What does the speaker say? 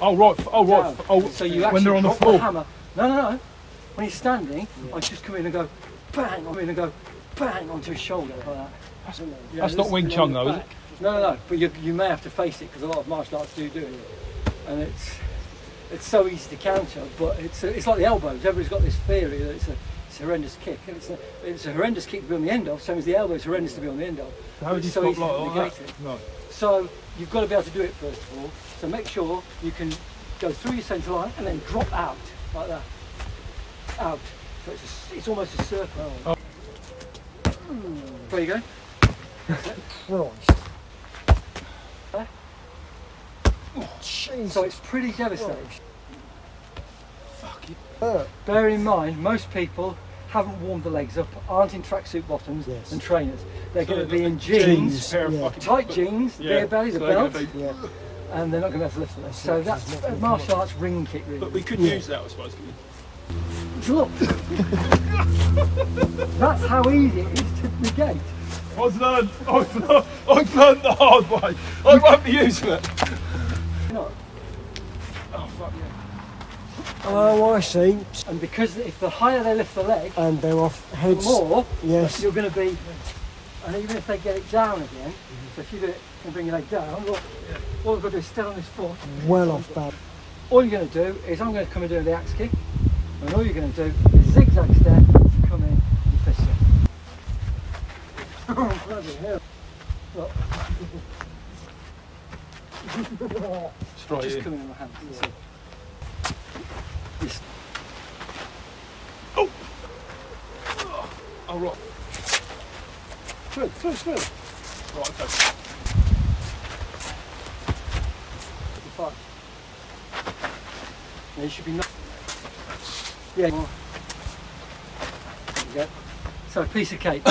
Oh right. Oh right. down. Oh, so you when actually they're on the floor. hammer. No, no, no. When he's standing, I just come in and go bang. I'm in and go bang onto his shoulder like that. That's, Yeah, that's not Wing Chun the though, is it? No, no, no. But you, you may have to face it because a lot of martial arts do do it, and it's it's so easy to counter. But it's it's like the elbows. Everybody's got this theory that it's a it's a horrendous kick, and it's a, it's a horrendous kick to be on the end of. Same as the elbow is horrendous to be on the end of. How would It's you so stop easy like, to like negate that? it. No. So you've got to be able to do it first of all. So make sure you can go through your centre line and then drop out like that. Out. So it's, a it's almost a circle. Oh. There you go. Christ. Huh? Jesus. So it's pretty devastating. Fuck it. hurt. Bear in mind, most people haven't warmed the legs up, aren't in tracksuit bottoms Yes. and trainers. They're So going to be in jeans, jeans. Yeah. tight jeans, Yeah. beer bellies, a So they're gonna belt, be- Yeah. and they're not going to be able to lift them. So that's a martial arts ring kick, really. But we could Yeah. use that, I suppose. couldn't Look, that's how easy it is to negate. I've learned. I've learned. I've learned the hard way. I won't be using it. You know, Oh fuck yeah. Oh, I see. and because if the higher they lift the leg, And they're off the heads. more Yes. you're going to be. And even if they get it down again, so if you do it and bring your leg down, well, all we've got to do is stay on this foot. Well off bad. All you're going to do is I'm going to come and do the axe kick, and all you're going to do is zigzag step, come in, and fist it. Oh, bloody hell. Look, Straight just in. come in my hands. that's Just Oh right. through, through, through. Right. Okay. Fine. Now you should be not. Yeah. There you go. So, piece of cake.